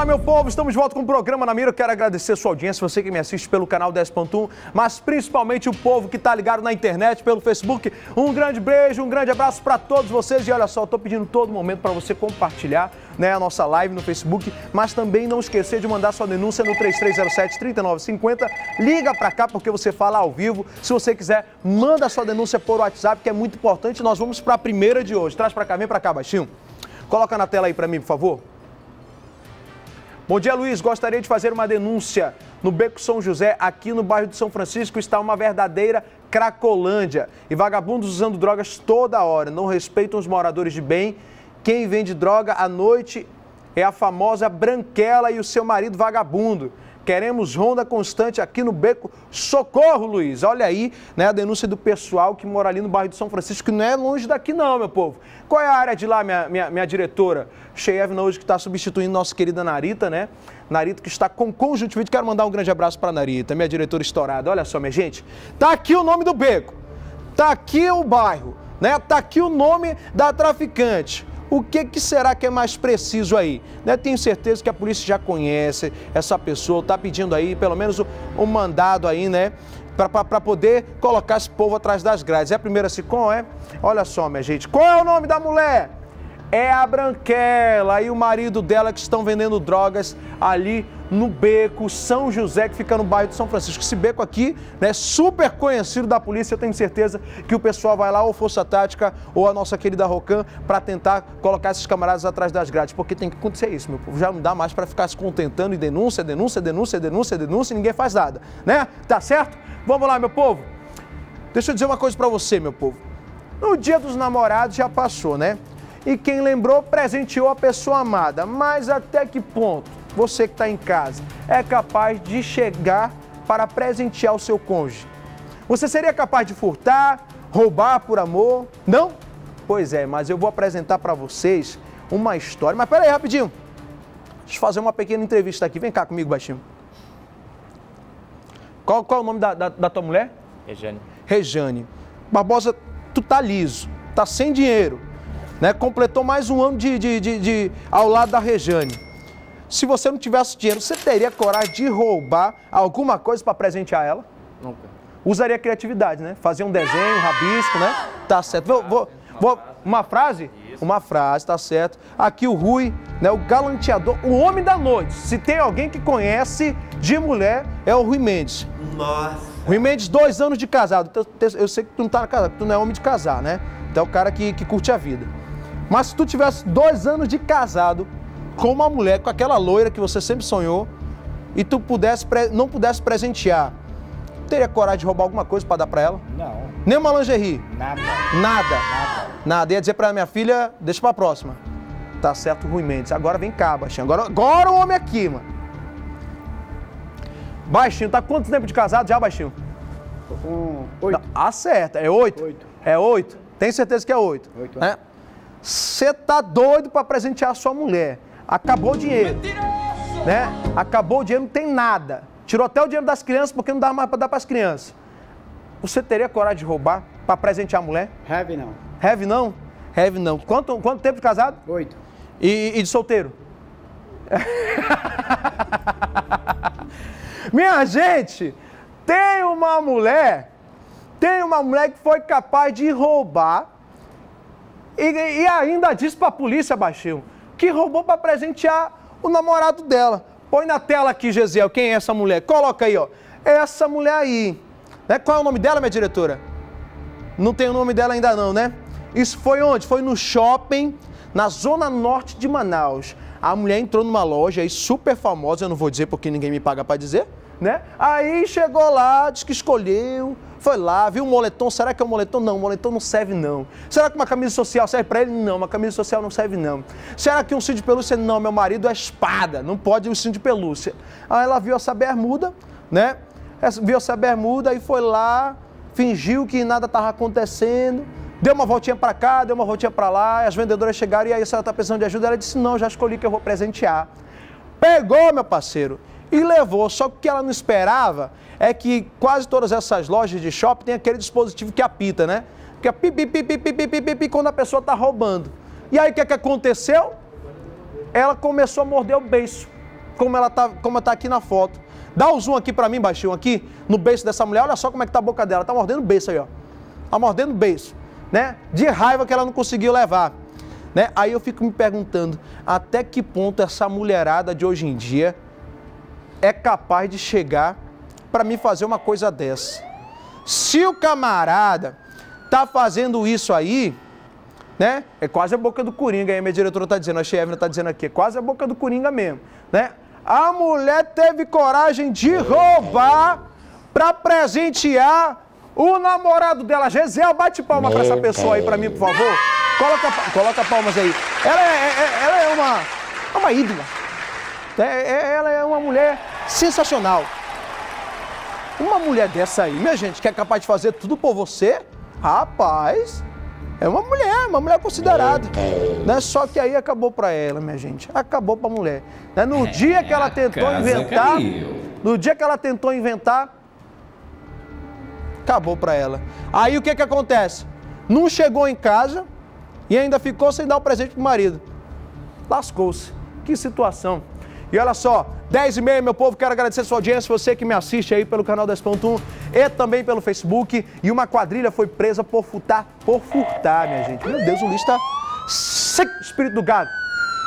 Fala, meu povo, estamos de volta com o programa na Mira. Quero agradecer a sua audiência, você que me assiste pelo canal 10.1, mas principalmente o povo que está ligado na internet, pelo Facebook. Um grande beijo, um grande abraço para todos vocês. E olha só, estou pedindo todo momento para você compartilhar né, a nossa live no Facebook, mas também não esquecer de mandar sua denúncia no 3307-3950. Liga para cá porque você fala ao vivo. Se você quiser, manda sua denúncia por WhatsApp, que é muito importante. Nós vamos para a primeira de hoje. Traz para cá, vem para cá, baixinho. Coloca na tela aí para mim, por favor. Bom dia, Luiz. Gostaria de fazer uma denúncia. No Beco São José, aqui no bairro de São Francisco, está uma verdadeira cracolândia. E vagabundos usando drogas toda hora. Não respeitam os moradores de bem. Quem vende droga à noite é a famosa Branquela e o seu marido vagabundo. Queremos ronda constante aqui no beco. Socorro, Luiz. Olha aí, né, a denúncia do pessoal que mora ali no bairro de São Francisco, que não é longe daqui não, meu povo. Qual é a área de lá, minha, minha, minha diretora? Cheyevna hoje que está substituindo nossa querida Narita, né? Narita que está com conjuntivite. Quero mandar um grande abraço para Narita, minha diretora estourada. Olha só, minha gente. Tá aqui o nome do beco. Tá aqui o bairro, né? Tá aqui o nome da traficante. O que, que será que é mais preciso aí? Né? Tenho certeza que a polícia já conhece essa pessoa, está pedindo aí pelo menos um, mandado aí, né? Para poder colocar esse povo atrás das grades. É a primeira SICOM, é? Olha só, minha gente. Qual é o nome da mulher? É a Branquela e o marido dela que estão vendendo drogas ali no beco São José, que fica no bairro de São Francisco. Esse beco aqui, né, super conhecido da polícia, eu tenho certeza que o pessoal vai lá, ou Força Tática, ou a nossa querida Rocan, para tentar colocar esses camaradas atrás das grades, porque tem que acontecer isso, meu povo. Já não dá mais para ficar se contentando e denúncia, denúncia, denúncia, denúncia, denúncia, e ninguém faz nada, né? Tá certo? Vamos lá, meu povo. Deixa eu dizer uma coisa para você, meu povo. No dia dos namorados já passou, né? E quem lembrou presenteou a pessoa amada. Mas até que ponto você que está em casa é capaz de chegar para presentear o seu cônjuge? Você seria capaz de furtar, roubar por amor? Não? Pois é, mas eu vou apresentar para vocês uma história. Mas peraí, rapidinho. Deixa eu fazer uma pequena entrevista aqui. Vem cá comigo, baixinho. Qual, qual é o nome da, da, da tua mulher? Rejane. Rejane. Barbosa, tu tá liso, tá sem dinheiro, né? Completou mais um ano de, de, de, de ao lado da Rejane. Se você não tivesse dinheiro, você teria coragem de roubar alguma coisa para presentear ela? Nunca. Usaria criatividade, né? Fazia um desenho, um rabisco, né? Tá certo. Vou, vou, vou, uma frase? Uma frase, tá certo. Aqui o Rui, né? O galanteador, o homem da noite. Se tem alguém que conhece de mulher, é o Rui Mendes. Nossa. Rui Mendes, dois anos de casado. Então, Eu sei que tu não tá casado, tu não é homem de casar, né? Então é o cara que, que curte a vida. Mas se tu tivesse dois anos de casado com uma mulher, com aquela loira que você sempre sonhou, e tu pudesse, não pudesse presentear, teria coragem de roubar alguma coisa para dar para ela? Não. Nem uma lingerie? Nada. Nada. Nada. Nada. Ia dizer pra minha filha, deixa pra próxima. Tá certo, Rui Mendes. Agora vem cá, baixinho. Agora, agora o homem aqui, mano. Baixinho, tá quanto tempo de casado já, baixinho? Tô com oito. Acerta. É oito? Oito. É oito? Tem certeza que é oito? Oito né? Você tá doido pra presentear a sua mulher. Acabou o dinheiro. Né? Acabou o dinheiro, não tem nada. Tirou até o dinheiro das crianças porque não dá mais pra dar pras crianças. Você teria coragem de roubar pra presentear a mulher? Heavy não. Heavy não? Heavy não. Quanto, quanto tempo de casado? Oito. E, e de solteiro? Minha gente, tem uma mulher, tem uma mulher que foi capaz de roubar e, e ainda disse pra polícia, baixinho, que roubou para presentear o namorado dela. Põe na tela aqui, Gesiel, quem é essa mulher? Coloca aí, ó. Essa mulher aí. Né? Qual é o nome dela, minha diretora? Não tem o nome dela ainda não, né? Isso foi onde? Foi no shopping, na zona norte de Manaus. A mulher entrou numa loja aí super famosa, eu não vou dizer porque ninguém me paga para dizer, né? Aí chegou lá, disse que escolheu, foi lá, viu o moletom, será que é o moletom? Não, o moletom não serve não. Será que uma camisa social serve para ele? Não, uma camisa social não serve não. Será que um cinto de pelúcia? Não, meu marido é espada, não pode o cinto de pelúcia. Aí ela viu essa bermuda, né? Viu essa bermuda e foi lá, fingiu que nada estava acontecendo, deu uma voltinha para cá, deu uma voltinha para lá, as vendedoras chegaram e aí a senhora está precisando de ajuda? Ela disse, não, já escolhi que eu vou presentear. Pegou, meu parceiro, e levou. Só que o que ela não esperava é que quase todas essas lojas de shopping tem aquele dispositivo que apita, né? Que é pipi, pipi, pipi, pipi, pipi, quando a pessoa está roubando. E aí o que, é que aconteceu? Ela começou a morder o beiço. como ela tá, como tá aqui na foto. Dá um zoom aqui para mim, baixinho, aqui, no beiço dessa mulher. Olha só como é que tá a boca dela. Tá mordendo o beiço aí, ó. Tá mordendo o beiço, né? De raiva que ela não conseguiu levar. Né? Aí eu fico me perguntando, até que ponto essa mulherada de hoje em dia é capaz de chegar para me fazer uma coisa dessa? Se o camarada tá fazendo isso aí, né? É quase a boca do Coringa, aí minha diretora tá dizendo, a Chevna tá dizendo aqui, é quase a boca do Coringa mesmo, né? A mulher teve coragem de roubar para presentear o namorado dela. Gisele, bate palma para essa pessoa aí para mim, por favor. Coloca, coloca palmas aí. Ela é, é, ela é uma, é uma ídola. É, é, ela é uma mulher sensacional. Uma mulher dessa aí, minha gente, que é capaz de fazer tudo por você, rapaz, é uma mulher, uma mulher considerada. Né? Só que aí acabou para ela, minha gente. Acabou para a mulher. Né? No é, dia que ela tentou inventar, caiu. no dia que ela tentou inventar, acabou para ela. Aí o que que acontece? Não chegou em casa e ainda ficou sem dar o presente pro marido. Lascou-se. Que situação. E olha só, 10 e meia, meu povo, quero agradecer a sua audiência, você que me assiste aí pelo canal 10.1 e também pelo Facebook. E uma quadrilha foi presa por furtar, por furtar, minha gente. Meu Deus, o lixo tá espírito do gado.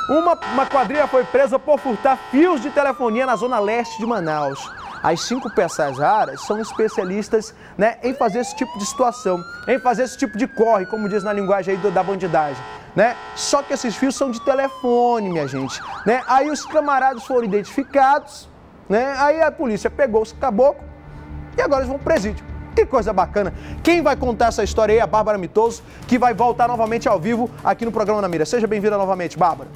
Uma, uma quadrilha foi presa por furtar fios de telefonia na zona leste de Manaus. As cinco peças raras são especialistas né, em fazer esse tipo de situação, em fazer esse tipo de corre, como diz na linguagem aí do, da bandidagem né? Só que esses fios são de telefone, minha gente, né? Aí os camaradas foram identificados, né? Aí a polícia pegou os caboclos e agora eles vão pro presídio. Que coisa bacana. Quem vai contar essa história aí é a Bárbara Mitoso, que vai voltar novamente ao vivo aqui no programa Na Mira. Seja bem-vinda novamente, Bárbara.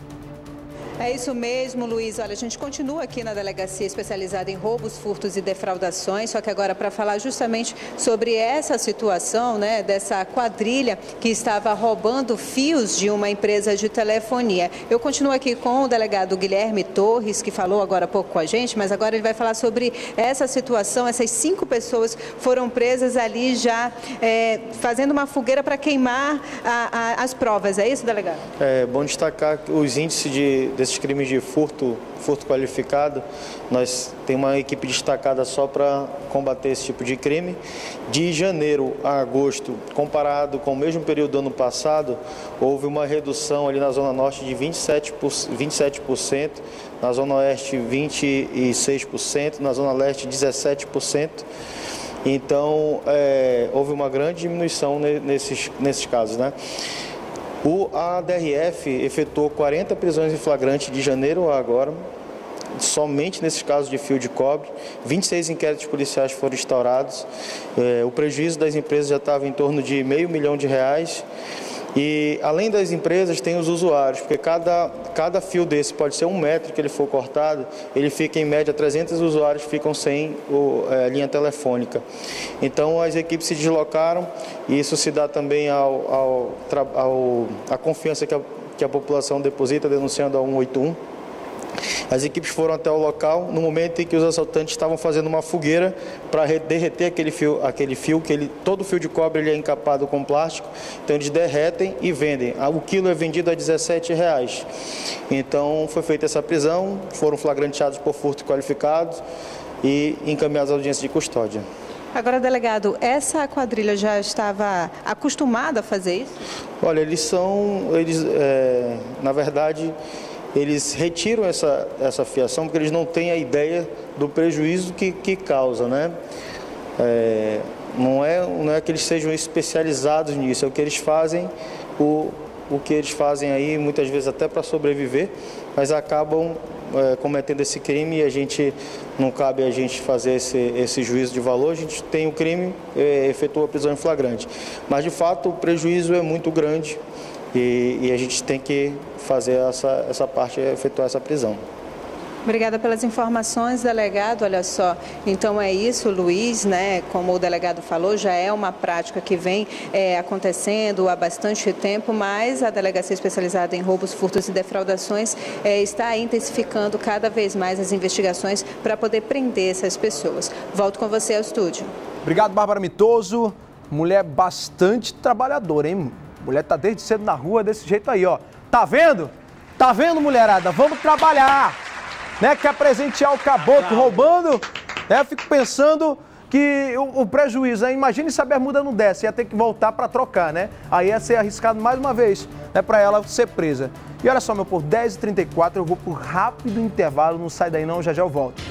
É isso mesmo, Luiz. Olha, a gente continua aqui na delegacia especializada em roubos, furtos e defraudações, só que agora para falar justamente sobre essa situação, né, dessa quadrilha que estava roubando fios de uma empresa de telefonia. Eu continuo aqui com o delegado Guilherme Torres, que falou agora há pouco com a gente, mas agora ele vai falar sobre essa situação. Essas cinco pessoas foram presas ali já é, fazendo uma fogueira para queimar a, a, as provas. É isso, delegado? É bom destacar os índices de, esses crimes de furto, furto qualificado, nós temos uma equipe destacada só para combater esse tipo de crime. De janeiro a agosto, comparado com o mesmo período do ano passado, houve uma redução ali na Zona Norte de 27%, 27% na Zona Oeste 26%, na Zona Leste 17%. Então, é, houve uma grande diminuição nesses, nesses casos, né? O ADRF efetuou 40 prisões em flagrante de janeiro a agora, somente nesses casos de fio de cobre. 26 inquéritos policiais foram instaurados. É, o prejuízo das empresas já estava em torno de meio milhão de reais. E além das empresas, tem os usuários, porque cada, cada fio desse pode ser um metro que ele for cortado, ele fica em média 300 usuários ficam sem o, é, linha telefônica. Então as equipes se deslocaram e isso se dá também ao, ao, ao confiança que a, que a população deposita denunciando a 181 as equipes foram até o local no momento em que os assaltantes estavam fazendo uma fogueira para derreter aquele fio, aquele fio que ele, todo fio de cobre ele é encapado com plástico, então eles derretem e vendem. Ah, o quilo é vendido a 17 reais. Então foi feita essa prisão, foram flagranteados por furto qualificado e encaminhados à audiência de custódia. Agora, delegado, essa quadrilha já estava acostumada a fazer isso? Olha, eles são, eles, é, na verdade, eles retiram essa, essa fiação porque eles não têm a ideia do prejuízo que, que causa, né? É, não, é, não é que eles sejam especializados nisso, é o que eles fazem, o, o que eles fazem aí, muitas vezes até para sobreviver, mas acabam é, cometendo esse crime e a gente, não cabe a gente fazer esse, esse juízo de valor, a gente tem o crime, é, efetua a prisão em flagrante. Mas de fato o prejuízo é muito grande e, e a gente tem que fazer essa, essa parte, efetuar essa prisão. Obrigada pelas informações, delegado. Olha só, então é isso, Luiz, né? Como o delegado falou, já é uma prática que vem é, acontecendo há bastante tempo, mas a delegacia especializada em roubos, furtos e defraudações é, está intensificando cada vez mais as investigações para poder prender essas pessoas. Volto com você ao estúdio. Obrigado, Bárbara Mitoso. Mulher bastante trabalhadora, hein? Mulher tá desde cedo na rua desse jeito aí, ó. Tá vendo? Tá vendo, mulherada? Vamos trabalhar. né? Quer presentear o caboclo roubando. Né? Eu fico pensando que o, o prejuízo, né? imagine se a bermuda não desce, ia ter que voltar para trocar, né? Aí ia ser arriscado mais uma vez, né? Para ela ser presa. E olha só, meu por 10h34 eu vou por rápido intervalo, não sai daí não, já já eu volto.